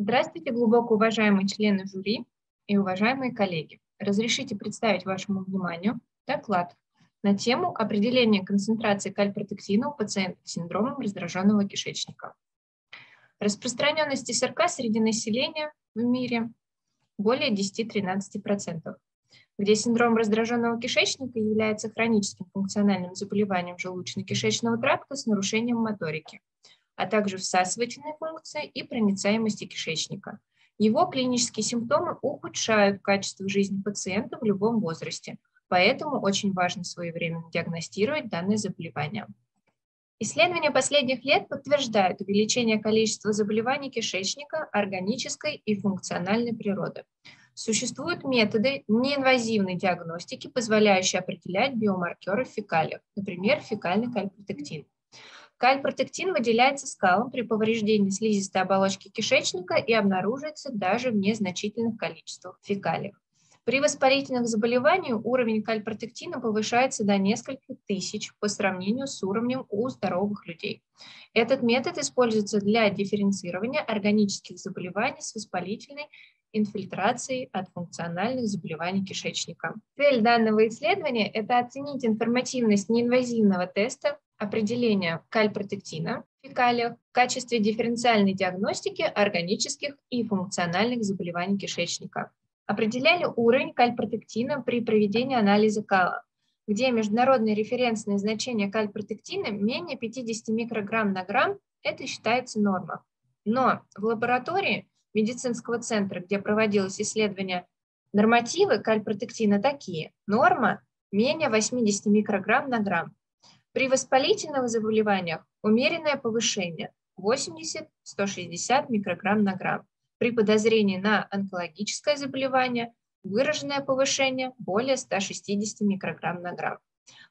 Здравствуйте, глубоко уважаемые члены жюри и уважаемые коллеги. Разрешите представить вашему вниманию доклад на тему определения концентрации кальпротектина у пациентов с синдромом раздраженного кишечника. Распространенность СРК среди населения в мире более 10-13%, где синдром раздраженного кишечника является хроническим функциональным заболеванием желудочно-кишечного тракта с нарушением моторики – а также всасывательной функции и проницаемости кишечника. Его клинические симптомы ухудшают качество жизни пациента в любом возрасте, поэтому очень важно своевременно диагностировать данное заболевание. Исследования последних лет подтверждают увеличение количества заболеваний кишечника органической и функциональной природы. Существуют методы неинвазивной диагностики, позволяющие определять биомаркеры в например, фекальный кальпротектин. Кальпротектин выделяется скалом при повреждении слизистой оболочки кишечника и обнаруживается даже в незначительных количествах фекалиях. При воспалительных заболеваниях уровень кальпротектина повышается до нескольких тысяч по сравнению с уровнем у здоровых людей. Этот метод используется для дифференцирования органических заболеваний с воспалительной инфильтрацией от функциональных заболеваний кишечника. Цель данного исследования – это оценить информативность неинвазивного теста определения кальпротектина в фекалиях в качестве дифференциальной диагностики органических и функциональных заболеваний кишечника. Определяли уровень кальпротектина при проведении анализа кала, где международное референсное значение кальпротектина менее 50 микрограмм на грамм, это считается норма. Но в лаборатории медицинского центра, где проводилось исследование, нормативы кальпротектина такие. Норма менее 80 микрограмм на грамм. При воспалительных заболеваниях умеренное повышение 80-160 микрограмм на грамм. При подозрении на онкологическое заболевание выраженное повышение более 160 микрограмм на грамм.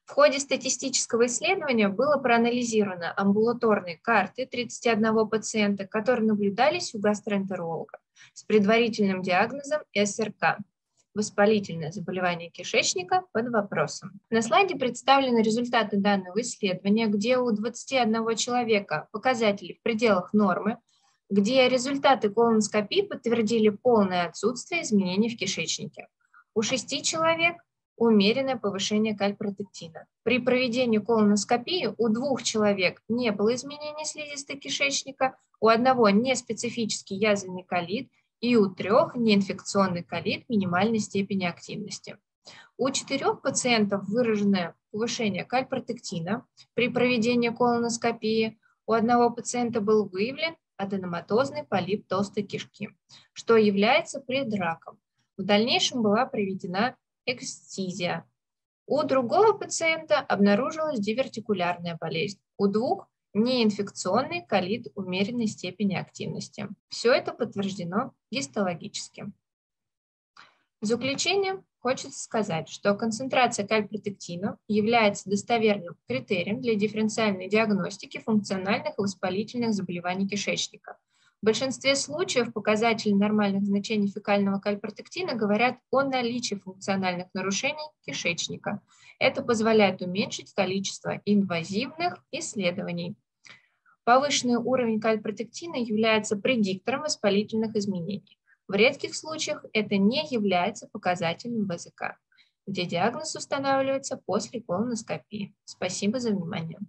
В ходе статистического исследования было проанализировано амбулаторные карты 31 пациента, которые наблюдались у гастроэнтеролога с предварительным диагнозом СРК воспалительное заболевание кишечника под вопросом. На слайде представлены результаты данного исследования, где у 21 человека показатели в пределах нормы, где результаты колоноскопии подтвердили полное отсутствие изменений в кишечнике. У 6 человек умеренное повышение кальпротектина. При проведении колоноскопии у двух человек не было изменений слизистой кишечника, у одного неспецифический язвенный колит и у трех неинфекционный колит минимальной степени активности. У четырех пациентов выраженное повышение кальпротектина при проведении колоноскопии. У одного пациента был выявлен аденоматозный полип толстой кишки, что является предраком. В дальнейшем была проведена экстизия. У другого пациента обнаружилась дивертикулярная болезнь. У двух неинфекционный колит умеренной степени активности. Все это подтверждено гистологически. В заключение хочется сказать, что концентрация кальпротектина является достоверным критерием для дифференциальной диагностики функциональных и воспалительных заболеваний кишечника. В большинстве случаев показатели нормальных значений фекального кальпротектина говорят о наличии функциональных нарушений кишечника. Это позволяет уменьшить количество инвазивных исследований. Повышенный уровень кальпротектина является предиктором воспалительных изменений. В редких случаях это не является показателем ВЗК, где диагноз устанавливается после колоноскопии. Спасибо за внимание.